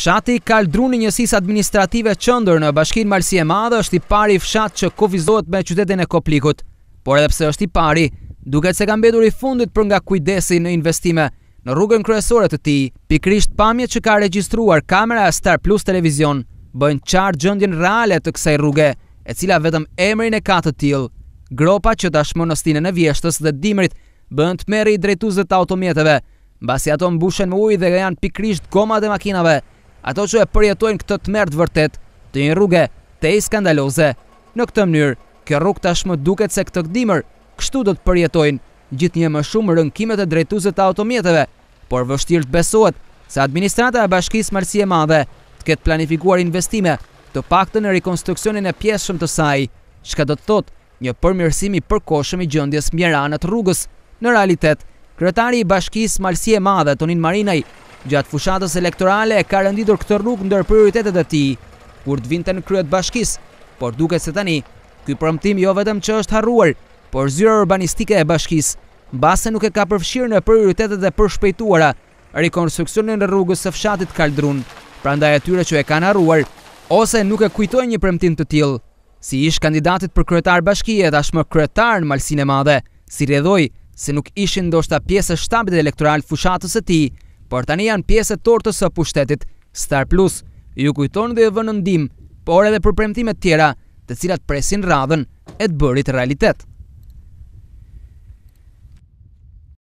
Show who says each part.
Speaker 1: Fshati Kaldrun i njësisë administrative Qendër në bashkinë Malësi e Madhe është i pari fshat që kufizohet me qytetin e Koplikut. Por edhe pse është i pari, duket se ka mbetur i fundit për nga kujdesi në investime në rrugën kryesore të tij. Pikërisht pamjet që ka regjistruar kamera e Star Plus Televizion bëjnë qartë gjendjen reale të kësaj rruge, e cila vetëm emrin e ka të tillë. Gropa që tashmë në stinën e vjeshtës dhe dimrit bëhen tmerri i drejtuesve të automjeteve, Mbasi ato mbushen me ujë dhe janë pikërisht gomat e makinave, ato që e përjetojnë këtë tmerr të vërtetë, të një rruge tej skandaloze. Në këtë mënyrë, kjo rrugë tashmë duket se këtë dimër, kështu do të përjetojnë gjithnjë më shumë rënkimet e drejtuesve të automjeteve, por vështirë të besohet se administrata e Bashkisë Malësi e Madhe të ketë planifikuar investime, të paktën në rikonstruksionin e pjesshëm të saj, çka do të thotë Një përmirësim i përkohshëm i gjendjes mjerane të rrugës. Në realitet, kryetari i Bashkisë Malësi e Madhe, Tonin Marinaj, gjatë fushatës elektorale e ka renditur këtë rrugë ndër prioritetet e tij, kur të vinte në krye të Bashkisë, por duket se tani, ky premtim jo vetëm që është harruar, por zyra urbanistike e Bashkisë, mbase nuk e ka përfshirë në prioritetet e përshpejtuara, rikonstruksionin e rrugës së fshatit Kaldrun, prandaj atyre që e kanë harruar, ose nuk e kujtojnë një premtim të tillë, Të ish kandidatit për kryetar bashkie e tashmë kryetar në Malësinë e Madhe, si rrjedhojë se nuk ishin ndoshta pjesë e shtabit elektoral të fushatës së tij, por tani janë pjesë e tortës së pushtetit. Star Plus ju kujton dhe ju vë në ndihmë, por edhe për premtimet tjera të cilat presin radhën e të bërit realitet.